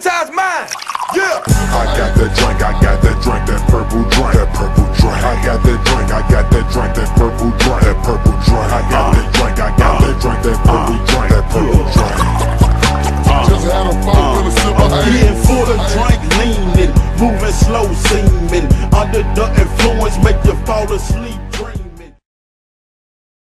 hypnotize mine. Yeah. I got that drink, I got that drink, that purple drink, that purple drink. I got that drink, I got that drink, that purple drink, that purple drink. I got that drink, I got that drink, that purple drink, that purple drink. Just had a phone with a sip of uh, Getting full of drink, leaning, moving slow, seeming. Under the influence, make you fall asleep, dreaming.